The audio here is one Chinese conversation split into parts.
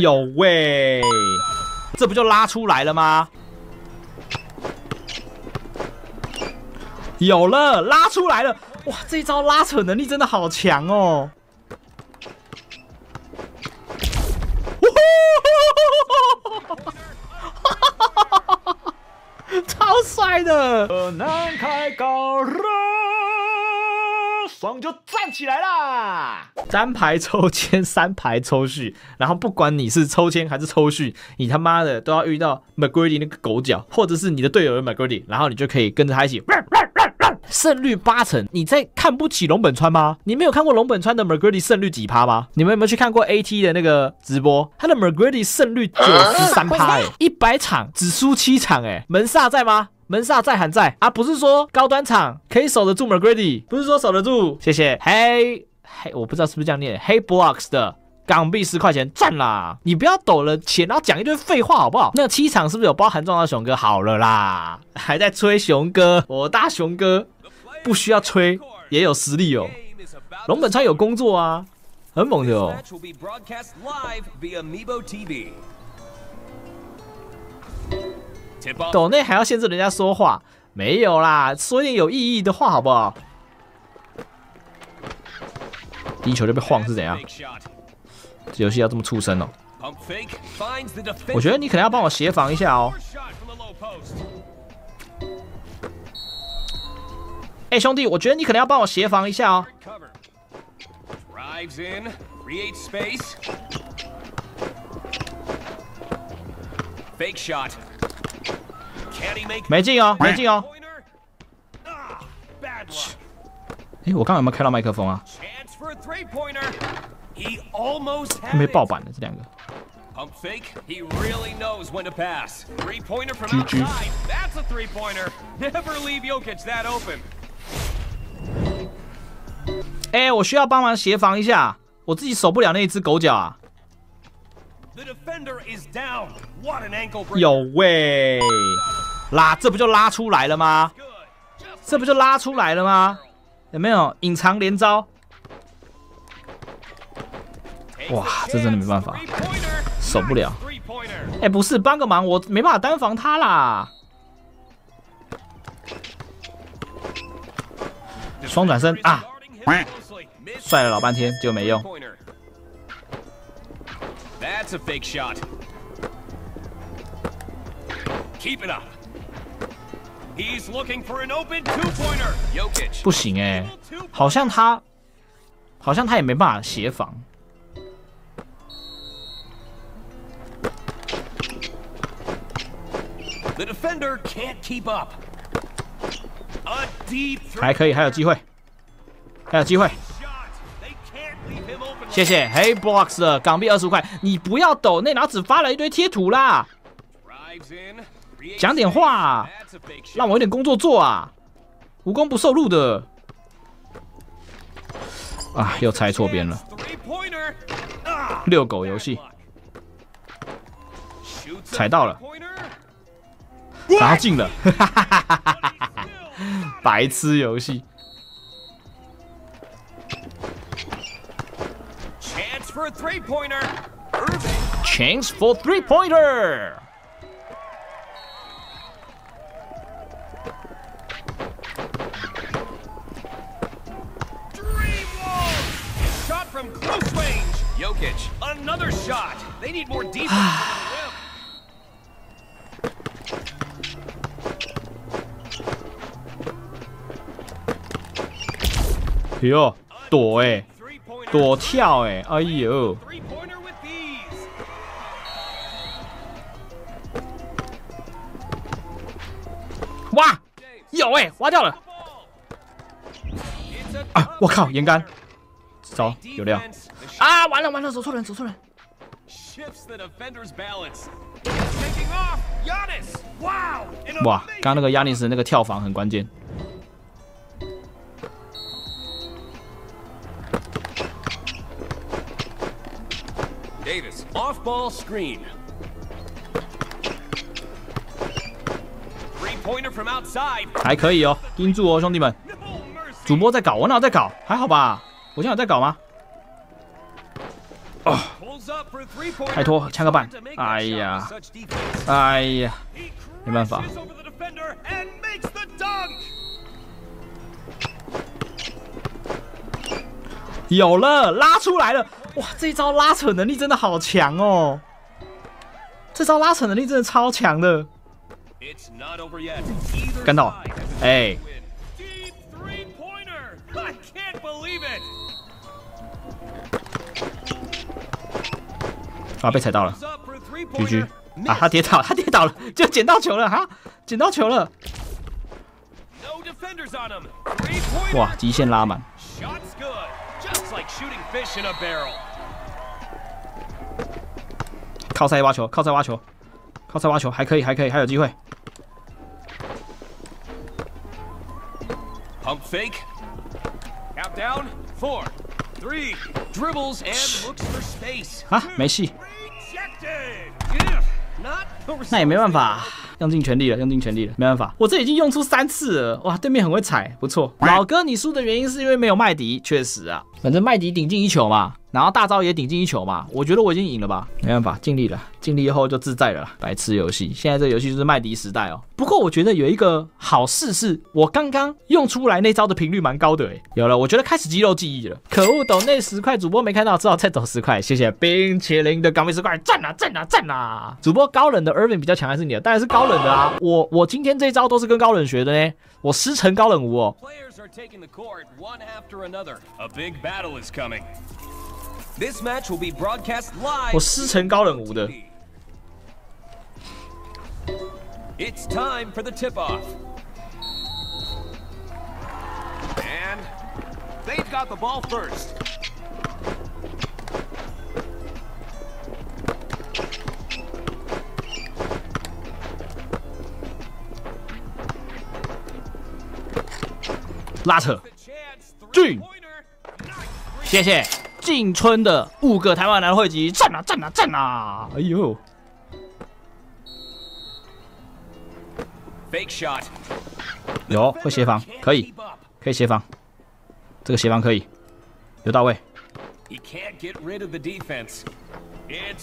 有喂，这不就拉出来了吗？有了，拉出来了！哇，这一招拉扯能力真的好强哦！超帅的！难开高了，双就站起来啦！三排抽签，三排抽序，然后不管你是抽签还是抽序，你他妈的都要遇到 McGrady 那个狗脚，或者是你的队友的 McGrady，然后你就可以跟着他一起。胜率八成，你在看不起龙本川吗？你没有看过龙本川的 McGrady 胜率几趴吗？你们有没有去看过 AT 的那个直播？他的 McGrady 胜率九十三趴，哎，一百场只输七场，哎，门萨在吗？门萨在还在啊？不是说高端场可以守得住 McGrady？不是说守得住？谢谢。Hey，嘿，我不知道是不是这样念。Hey，Blocks 的港币十块钱赚啦！你不要抖了钱，然后讲一堆废话好不好？那七场是不是有包含撞到熊哥？好了啦，还在吹熊哥，我大熊哥。不需要吹，也有实力哦。龙本川有工作啊，很猛的哦。斗内还要限制人家说话？没有啦，说点有意义的话好不好？第一球就被晃是怎样？这游戏要这么畜生哦？我觉得你可能要帮我协防一下哦。哎，兄弟，我觉得你可能要帮我协防一下哦。没进哦，没进哦。哎，我刚刚有没有开到麦克风啊？没爆板的这两个。哎，我需要帮忙协防一下，我自己守不了那一只狗脚啊！有喂，拉，这不就拉出来了吗？这不就拉出来了吗？有没有隐藏连招？哇，这真的没办法，守不了。哎，不是，帮个忙，我没办法单防他啦。双转身啊！帅了老半天就没用。不行哎，好像他，好像他也没办法协防。还可以，还有机会，还有机会。谢谢，，Hey Blocks 的港币二十五块，你不要抖，那哪只发了一堆贴图啦？讲点话，啊让我有点工作做啊！无功不受禄的。啊，又猜错边了。遛狗游戏，踩到了，然后进了，白痴游戏。for a three pointer. Chance for three pointer. Another shot. They need more defense Yo, 躲哎！躲跳哎，哎呦！哇，有哎，挖掉了！啊，我靠，岩杆，走，有料！啊，完了完了，走错人，走错人！哇，刚刚那个亚尼斯那个跳防很关键。Off-ball screen. Three-pointer from outside. 还可以哦，盯住哦，兄弟们。主播在搞，我哪在搞？还好吧？我现在有在搞吗？拜托抢个板！哎呀，哎呀，没办法。有了，拉出来了！哇，这一招拉扯能力真的好强哦！这招拉扯能力真的超强的。干到，哎！啊，被踩到了，G G 啊，他跌倒，他跌倒了，就捡到球了哈，捡到球了。哇，极限拉满。靠塞挖球，靠塞挖球，靠塞挖球，还可以，还可以，还有机会。Pump fake. Count down. Four, three, dribbles and looks for space. 啊，没戏。那也没办法。用尽全力了，用尽全力了，没办法，我这已经用出三次了，哇，对面很会踩，不错。老哥，你输的原因是因为没有麦迪，确实啊，反正麦迪顶进一球嘛。然后大招也顶进一球嘛，我觉得我已经赢了吧，没办法，尽力了，尽力以后就自在了。白痴游戏，现在这游戏就是麦迪时代哦。不过我觉得有一个好事是，我刚刚用出来那招的频率蛮高的诶。有了，我觉得开始肌肉记忆了。可恶，抖那十块，主播没看到，只好再抖十块，谢谢。冰淇淋的港币十块，赞啊赞啊赞啊！主播高冷的 Irving 比较强还是你的？当然是高冷的啊。我我今天这一招都是跟高冷学的呢，我师承高冷无哦。This match will be broadcast live. 我师承高冷无的。It's time for the tip-off. And they've got the ball first. 拉扯，进，谢谢。 进村的五个台湾男汇集，战啊战啊战啊！哎呦，fake shot，有会协防，可以，可以协防，这个协防可以，有到位。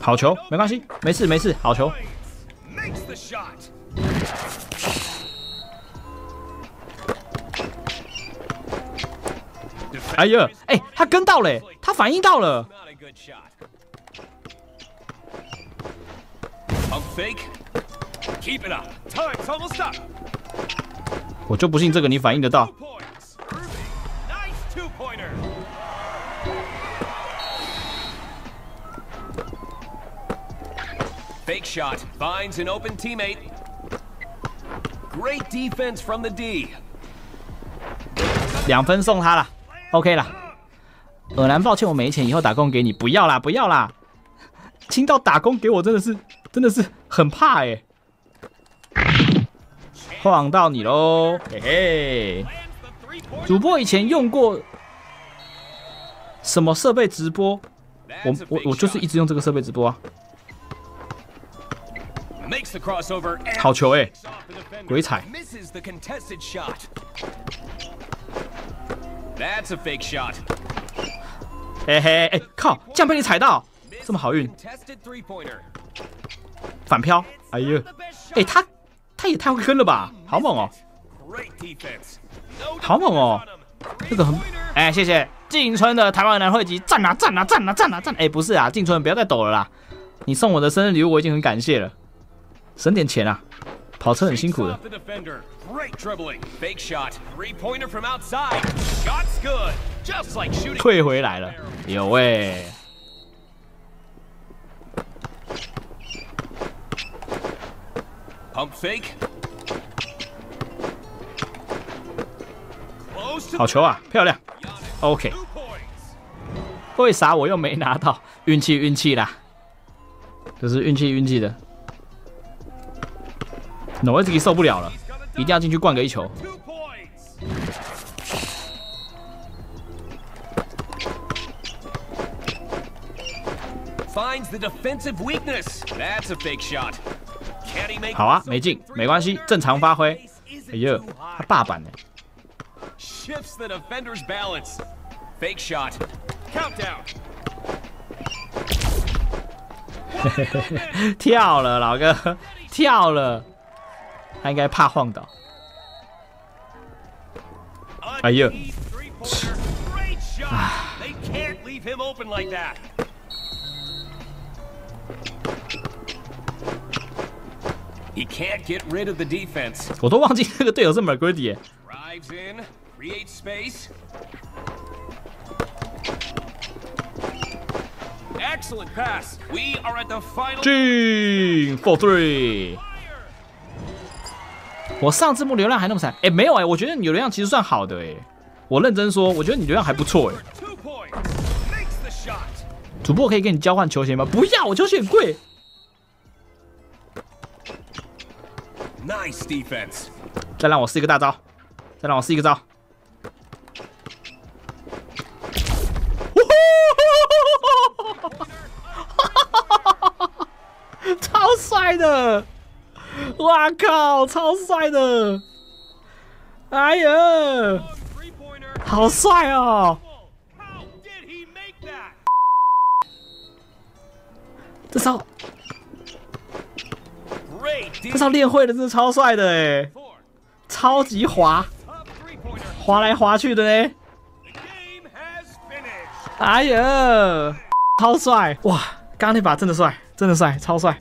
好球，没关系，没事没事，好球。哎呀，哎，他跟到了。他反应到了，我就不信这个你反应得到。Fake shot finds an open teammate. Great defense from the D. 两分送他了，OK 了。尔兰，抱歉，我没钱，以后打工给你。不要啦，不要啦！听到打工给我，真的是，真的是很怕哎。晃到你喽，嘿嘿。主播以前用过什么设备直播？我我我就是一直用这个设备直播啊。好球哎，鬼踩。嘿嘿，哎靠！这样被你踩到，这么好运，反飘！哎呦，哎他他也太会坑了吧，好猛哦，好猛哦，这个很……哎，谢谢静春的台湾男汇集，赞啊赞啊赞啊赞啊赞！哎，不是啊，静春不要再抖了啦，你送我的生日礼物我已经很感谢了，省点钱啊，跑车很辛苦的。退回来了，有喂。好球啊，漂亮。OK。为啥我又没拿到？运气运气啦，这是运气运气的。诺维斯基受不了了，一定要进去灌个一球。好啊，没进，没关系，正常发挥。哎呦，他大板呢。跳了，老哥，跳了。他应该怕晃倒。哎呦！啊！我都忘记那个队友是 McGrady。Excellent pass. We are at the final. For three. 我上字幕流量还那么惨？哎，没有哎，我觉得你流量其实算好的哎。我认真说，我觉得你流量还不错哎。主播可以跟你交换球鞋吗？不要，我球鞋很贵。Nice defense. 再让我试一个大招，再让我试一个招。超帅的！哇靠，超帅的！哎呀，好帅哦！这招，这招练会的，真的超帅的哎，超级滑，滑来滑去的嘞！哎呀，超帅！哇，刚刚那把真的帅，真的帅，超帅！